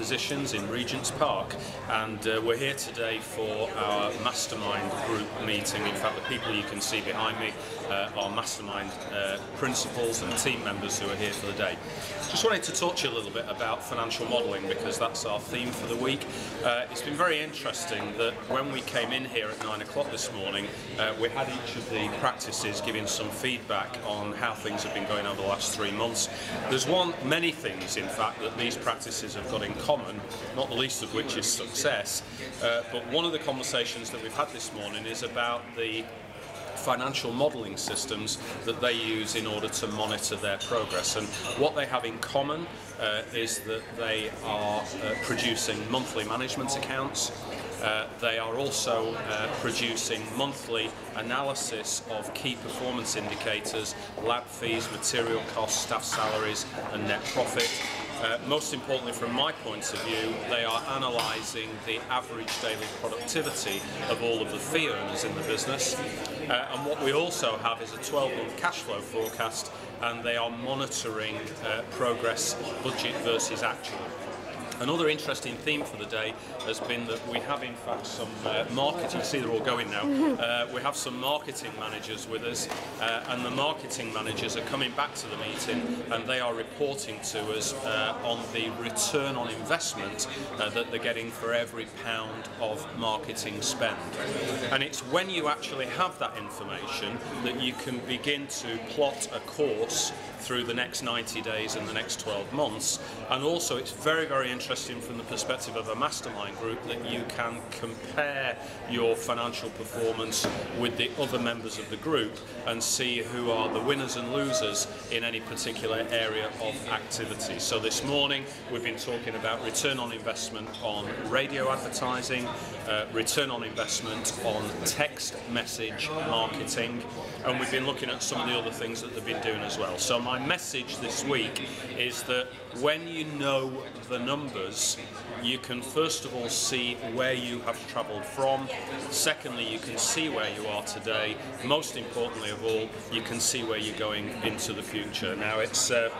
Physicians in Regent's Park and uh, we're here today for our Mastermind group meeting. In fact the people you can see behind me uh, are Mastermind uh, principals and team members who are here for the day. Just wanted to talk to you a little bit about financial modelling because that's our theme for the week. Uh, it's been very interesting that when we came in here at 9 o'clock this morning uh, we had each of the practices giving some feedback on how things have been going over the last three months. There's one, many things in fact that these practices have got in common, not the least of which is success. Uh, but one of the conversations that we've had this morning is about the financial modelling systems that they use in order to monitor their progress. And what they have in common uh, is that they are uh, producing monthly management accounts. Uh, they are also uh, producing monthly analysis of key performance indicators, lab fees, material costs, staff salaries and net profit. Uh, most importantly from my point of view, they are analysing the average daily productivity of all of the fee earners in the business. Uh, and what we also have is a 12-month cash flow forecast and they are monitoring uh, progress budget versus actual. Another interesting theme for the day has been that we have in fact some uh, marketing, you see they're all going now, uh, we have some marketing managers with us uh, and the marketing managers are coming back to the meeting and they are reporting to us uh, on the return on investment uh, that they're getting for every pound of marketing spend. And it's when you actually have that information that you can begin to plot a course through the next 90 days and the next 12 months. And also it's very, very interesting from the perspective of a mastermind group that you can compare your financial performance with the other members of the group and see who are the winners and losers in any particular area of activity. So this morning we've been talking about return on investment on radio advertising, uh, return on investment on text message marketing, and we've been looking at some of the other things that they've been doing as well. So my message this week is that when you know the numbers, you can first of all see where you have travelled from. Secondly, you can see where you are today. Most importantly of all, you can see where you're going into the future. Now it's uh,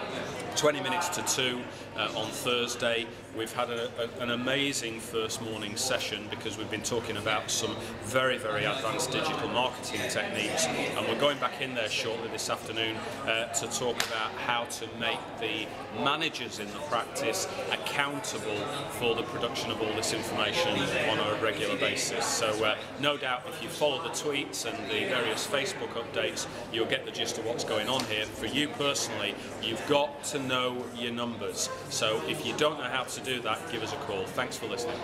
20 minutes to 2 uh, on Thursday. We've had a, a, an amazing first morning session because we've been talking about some very, very advanced digital marketing techniques and we're going back in there shortly this afternoon uh, to talk about how to make the managers in the practice accountable for the production of all this information on a regular basis. So uh, no doubt if you follow the tweets and the various Facebook updates, you'll get the gist of what's going on here. For you personally, you've got to know your numbers. So if you don't know how to do that, give us a call. Thanks for listening.